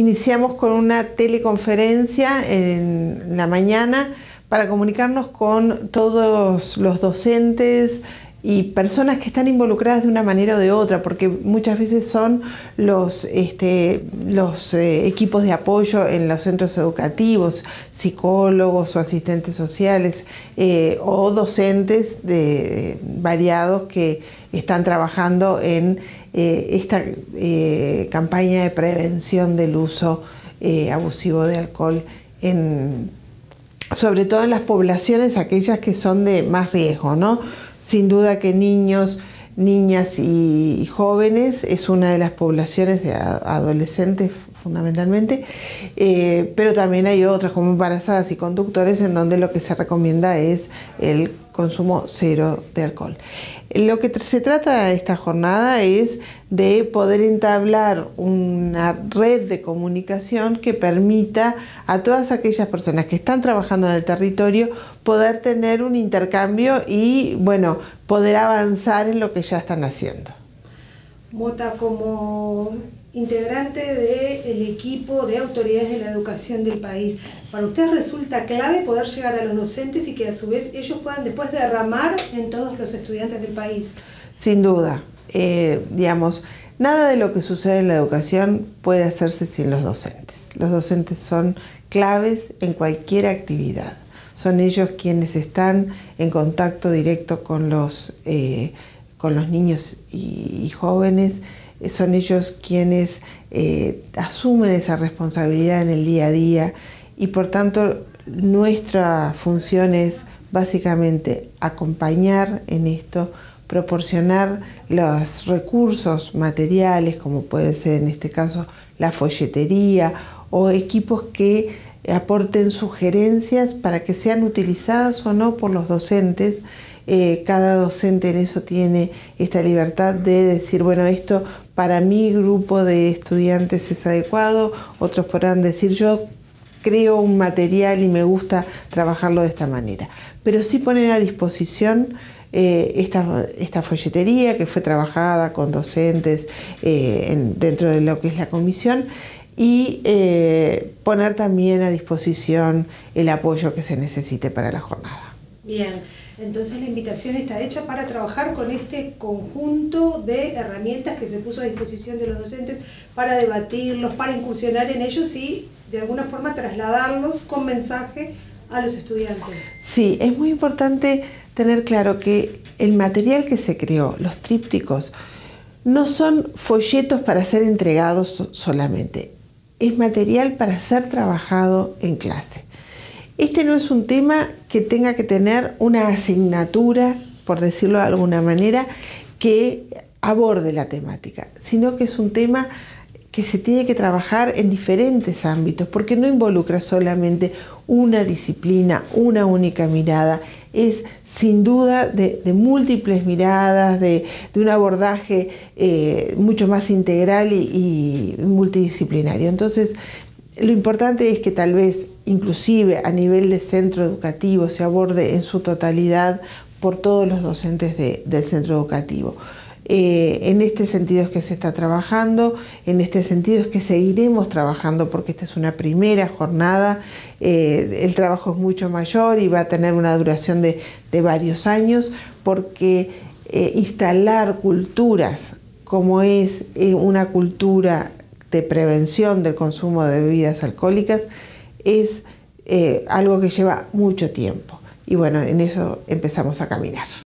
iniciamos con una teleconferencia en la mañana para comunicarnos con todos los docentes, y personas que están involucradas de una manera o de otra, porque muchas veces son los, este, eh, equipos de apoyo en los centros educativos, psicólogos o asistentes sociales eh, o docentes de, variados que están trabajando en eh, esta campaña de prevención del uso abusivo de alcohol en, sobre todo en las poblaciones aquellas que son de más riesgo, ¿no? Sin duda que niños, niñas y jóvenes es una de las poblaciones de adolescentes fundamentalmente, eh, pero también hay otras como embarazadas y conductores en donde lo que se recomienda es el consumo cero de alcohol. Lo que se trata esta jornada es de poder entablar una red de comunicación que permita a todas aquellas personas que están trabajando en el territorio poder tener un intercambio y, bueno, poder avanzar en lo que ya están haciendo. Mota, como integrante del equipo de autoridades de la educación del país. Para usted resulta clave poder llegar a los docentes y que a su vez ellos puedan después derramar en todos los estudiantes del país. Sin duda, eh, digamos, nada de lo que sucede en la educación puede hacerse sin los docentes. Los docentes son claves en cualquier actividad. Son ellos quienes están en contacto directo con los, eh, con los niños y jóvenes son ellos quienes eh, asumen esa responsabilidad en el día a día y por tanto nuestra función es básicamente acompañar en esto, proporcionar los recursos materiales, como puede ser en este caso la folletería o equipos que aporten sugerencias para que sean utilizadas o no por los docentes eh, cada docente en eso tiene esta libertad de decir, bueno, esto para mi grupo de estudiantes es adecuado, otros podrán decir, yo creo un material y me gusta trabajarlo de esta manera. Pero sí poner a disposición eh, esta, folletería que fue trabajada con docentes eh, dentro de lo que es la comisión y poner también a disposición el apoyo que se necesite para la jornada. Bien. Entonces la invitación está hecha para trabajar con este conjunto de herramientas que se puso a disposición de los docentes para debatirlos, para incursionar en ellos y de alguna forma trasladarlos con mensaje a los estudiantes. Sí, es muy importante tener claro que el material que se creó, los trípticos, no son folletos para ser entregados solamente, es material para ser trabajado en clase. Este no es un tema que tenga que tener una asignatura, por decirlo de alguna manera, que aborde la temática, sino que es un tema que se tiene que trabajar en diferentes ámbitos, porque no involucra solamente una disciplina, una única mirada, es sin duda de, múltiples miradas, de, un abordaje eh, mucho más integral y multidisciplinario. Entonces, lo importante es que tal vez inclusive a nivel de centro educativo se aborde en su totalidad por todos los docentes del centro educativo. Eh, en este sentido es que se está trabajando, en este sentido es que seguiremos trabajando porque esta es una primera jornada, eh, el trabajo es mucho mayor y va a tener una duración de, varios años porque eh, instalar culturas como es una cultura de prevención del consumo de bebidas alcohólicas es eh, algo que lleva mucho tiempo. Y bueno, en eso empezamos a caminar.